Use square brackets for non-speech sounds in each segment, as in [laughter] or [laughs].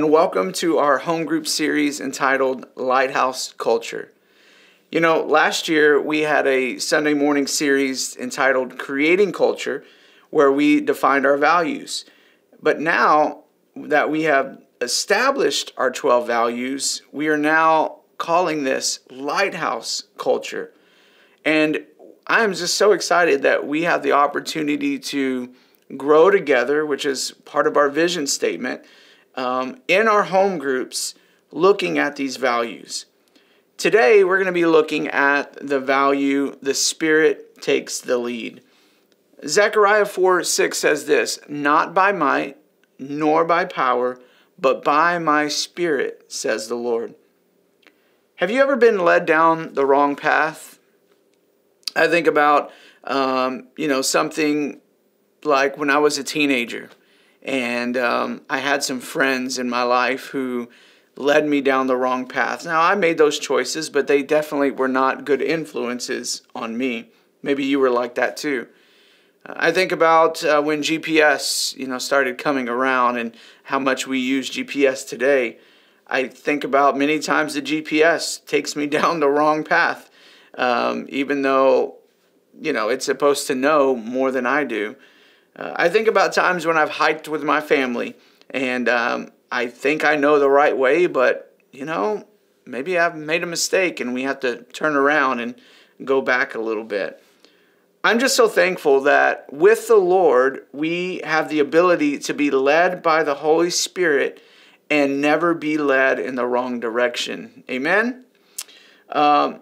and welcome to our home group series entitled Lighthouse Culture. You know, last year we had a Sunday morning series entitled Creating Culture where we defined our values. But now that we have established our 12 values, we are now calling this Lighthouse Culture. And I am just so excited that we have the opportunity to grow together, which is part of our vision statement, um, in our home groups, looking at these values. Today, we're going to be looking at the value the Spirit takes the lead. Zechariah 4 6 says this Not by might, nor by power, but by my Spirit, says the Lord. Have you ever been led down the wrong path? I think about, um, you know, something like when I was a teenager and um, I had some friends in my life who led me down the wrong path. Now, I made those choices, but they definitely were not good influences on me. Maybe you were like that too. I think about uh, when GPS, you know, started coming around and how much we use GPS today. I think about many times the GPS takes me [laughs] down the wrong path, um, even though, you know, it's supposed to know more than I do. Uh, I think about times when I've hiked with my family and um, I think I know the right way, but, you know, maybe I've made a mistake and we have to turn around and go back a little bit. I'm just so thankful that with the Lord, we have the ability to be led by the Holy Spirit and never be led in the wrong direction. Amen? Um,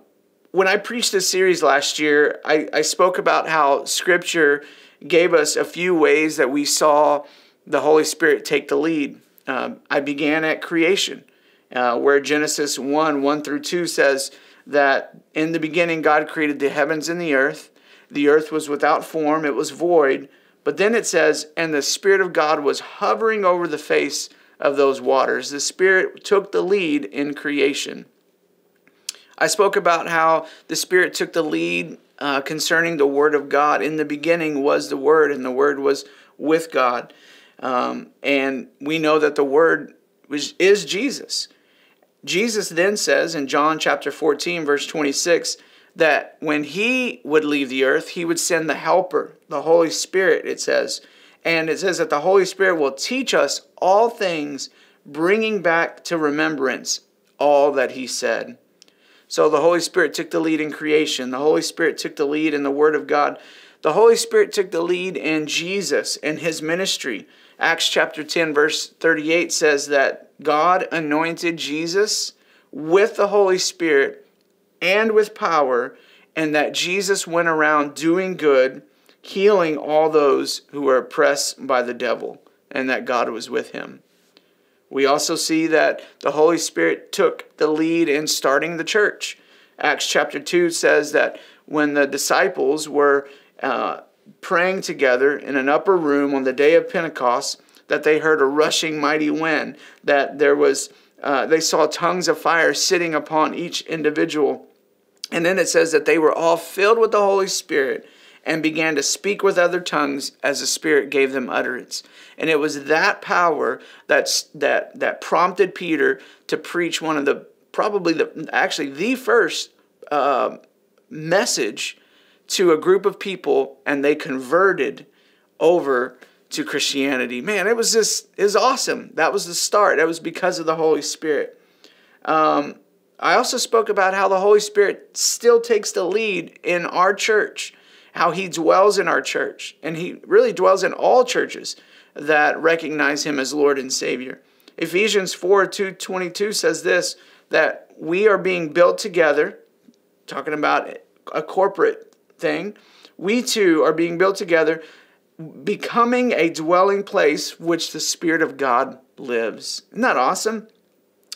when I preached this series last year, I, I spoke about how Scripture gave us a few ways that we saw the Holy Spirit take the lead. Um, I began at creation, uh, where Genesis 1 1 through 2 says that in the beginning God created the heavens and the earth. The earth was without form, it was void. But then it says, and the Spirit of God was hovering over the face of those waters. The Spirit took the lead in creation. I spoke about how the Spirit took the lead uh, concerning the Word of God. In the beginning was the Word, and the Word was with God. Um, and we know that the Word was, is Jesus. Jesus then says in John chapter 14, verse 26, that when he would leave the earth, he would send the helper, the Holy Spirit, it says. And it says that the Holy Spirit will teach us all things, bringing back to remembrance all that he said. So the Holy Spirit took the lead in creation. The Holy Spirit took the lead in the Word of God. The Holy Spirit took the lead in Jesus and his ministry. Acts chapter 10, verse 38 says that God anointed Jesus with the Holy Spirit and with power, and that Jesus went around doing good, healing all those who were oppressed by the devil, and that God was with him. We also see that the Holy Spirit took the lead in starting the church. Acts chapter 2 says that when the disciples were uh, praying together in an upper room on the day of Pentecost, that they heard a rushing mighty wind, that there was uh, they saw tongues of fire sitting upon each individual. And then it says that they were all filled with the Holy Spirit and began to speak with other tongues as the Spirit gave them utterance. And it was that power that's, that, that prompted Peter to preach one of the, probably the, actually the first uh, message to a group of people, and they converted over to Christianity. Man, it was just, it was awesome. That was the start. That was because of the Holy Spirit. Um, I also spoke about how the Holy Spirit still takes the lead in our church, how he dwells in our church, and he really dwells in all churches that recognize him as Lord and Savior. Ephesians 4 2 22 says this that we are being built together, talking about a corporate thing. We too are being built together, becoming a dwelling place which the Spirit of God lives. Isn't that awesome?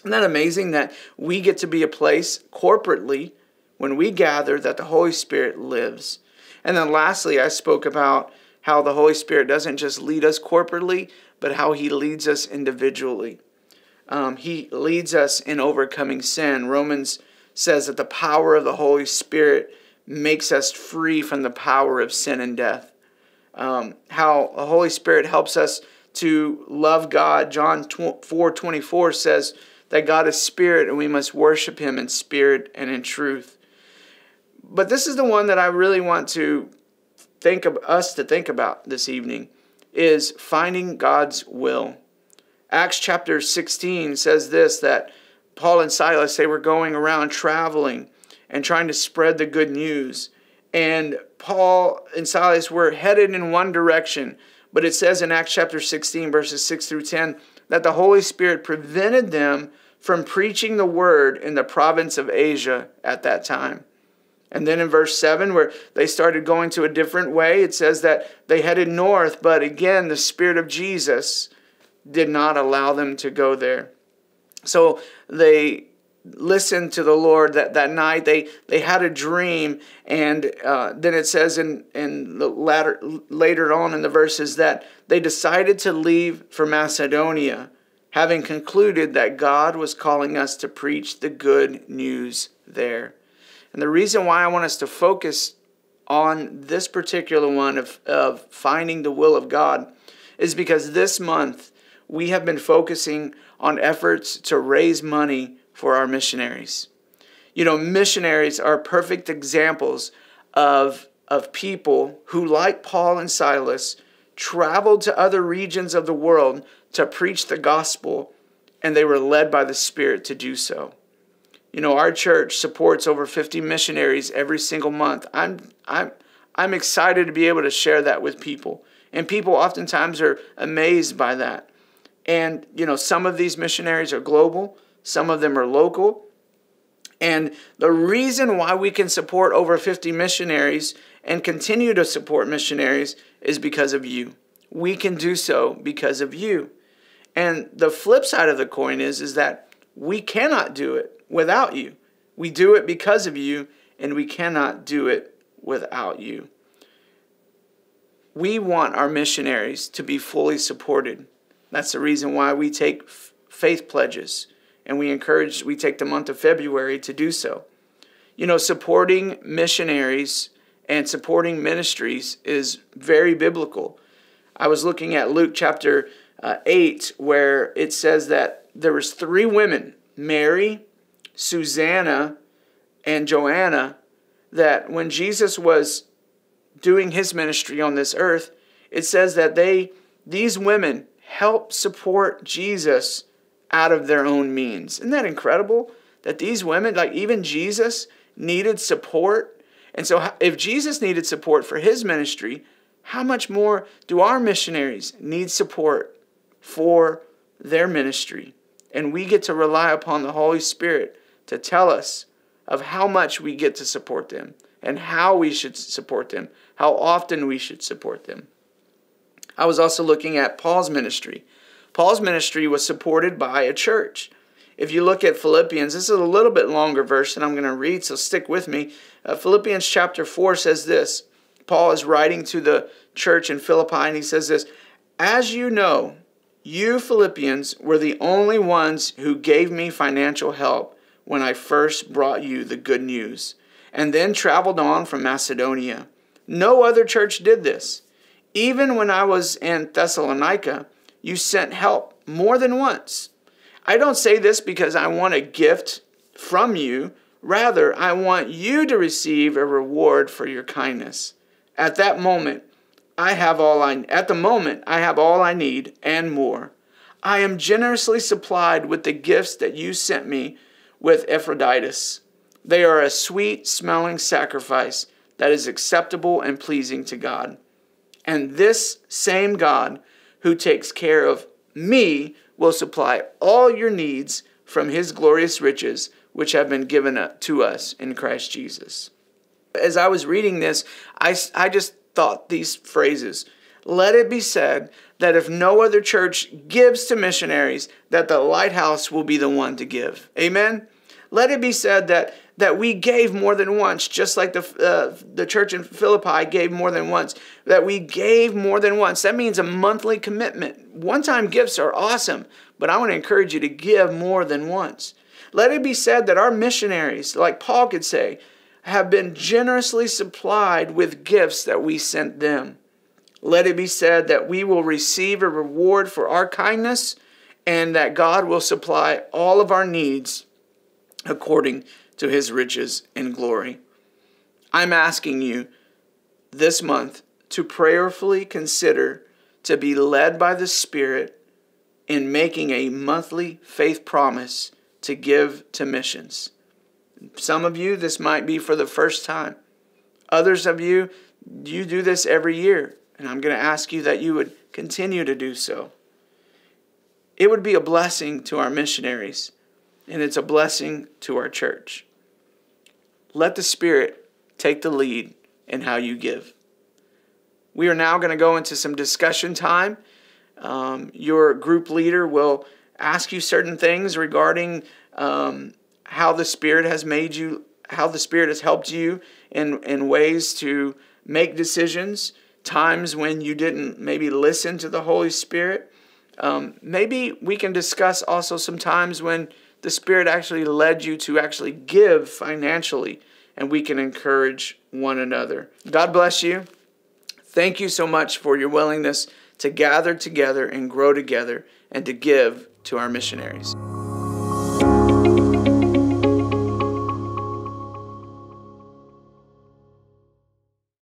Isn't that amazing that we get to be a place corporately when we gather that the Holy Spirit lives? And then lastly, I spoke about how the Holy Spirit doesn't just lead us corporately, but how He leads us individually. Um, he leads us in overcoming sin. Romans says that the power of the Holy Spirit makes us free from the power of sin and death. Um, how the Holy Spirit helps us to love God. John 4 24 says that God is spirit and we must worship him in spirit and in truth. But this is the one that I really want to think of us to think about this evening is finding God's will. Acts chapter 16 says this that Paul and Silas they were going around traveling and trying to spread the good news. And Paul and Silas were headed in one direction, but it says in Acts chapter 16 verses 6 through 10 that the Holy Spirit prevented them from preaching the word in the province of Asia at that time. And then in verse 7, where they started going to a different way, it says that they headed north, but again, the Spirit of Jesus did not allow them to go there. So they listened to the Lord that, that night. They, they had a dream, and uh, then it says in, in the latter, later on in the verses that they decided to leave for Macedonia, having concluded that God was calling us to preach the good news there. And the reason why I want us to focus on this particular one of, of finding the will of God is because this month we have been focusing on efforts to raise money for our missionaries. You know, missionaries are perfect examples of, of people who, like Paul and Silas, traveled to other regions of the world to preach the gospel, and they were led by the Spirit to do so. You know, our church supports over 50 missionaries every single month. I'm I'm I'm excited to be able to share that with people. And people oftentimes are amazed by that. And you know, some of these missionaries are global, some of them are local. And the reason why we can support over 50 missionaries and continue to support missionaries is because of you. We can do so because of you. And the flip side of the coin is is that we cannot do it without you. We do it because of you, and we cannot do it without you. We want our missionaries to be fully supported. That's the reason why we take faith pledges and we encourage, we take the month of February to do so. You know, supporting missionaries and supporting ministries is very biblical. I was looking at Luke chapter uh, 8 where it says that there was three women, Mary, Susanna, and Joanna that when Jesus was doing his ministry on this earth, it says that they these women helped support Jesus out of their own means. Isn't that incredible? That these women, like even Jesus, needed support. And so, if Jesus needed support for his ministry, how much more do our missionaries need support for their ministry? And we get to rely upon the Holy Spirit to tell us of how much we get to support them and how we should support them, how often we should support them. I was also looking at Paul's ministry. Paul's ministry was supported by a church. If you look at Philippians, this is a little bit longer verse that I'm going to read, so stick with me. Uh, Philippians chapter 4 says this Paul is writing to the church in Philippi, and he says this As you know, you Philippians were the only ones who gave me financial help when I first brought you the good news, and then traveled on from Macedonia. No other church did this. Even when I was in Thessalonica, you sent help more than once. I don't say this because I want a gift from you. Rather, I want you to receive a reward for your kindness. At that moment, I have all I at the moment I have all I need and more. I am generously supplied with the gifts that you sent me with Epaphroditus. They are a sweet smelling sacrifice that is acceptable and pleasing to God. And this same God who takes care of me will supply all your needs from his glorious riches, which have been given to us in Christ Jesus. As I was reading this, I, I just thought these phrases. Let it be said that if no other church gives to missionaries, that the lighthouse will be the one to give. Amen? Let it be said that that we gave more than once, just like the uh, the church in Philippi gave more than once. That we gave more than once. That means a monthly commitment. One-time gifts are awesome, but I want to encourage you to give more than once. Let it be said that our missionaries, like Paul could say, have been generously supplied with gifts that we sent them. let it be said that we will receive a reward for our kindness and that God will supply all of our needs according to his riches and glory. I'm asking you this month to prayerfully consider to be led by the Spirit in making a monthly faith promise to give to missions. Some of you, this might be for the first time. Others of you, you do this every year. And I'm going to ask you that you would continue to do so. It would be a blessing to our missionaries, and it's a blessing to our church. Let the Spirit take the lead in how you give. We are now going to go into some discussion time. Um, your group leader will ask you certain things regarding um, how the Spirit has made you, how the Spirit has helped you in, in ways to make decisions times when you didn't maybe listen to the Holy Spirit. Um, maybe we can discuss also some times when the Spirit actually led you to actually give financially, and we can encourage one another. God bless you. Thank you so much for your willingness to gather together and grow together and to give to our missionaries.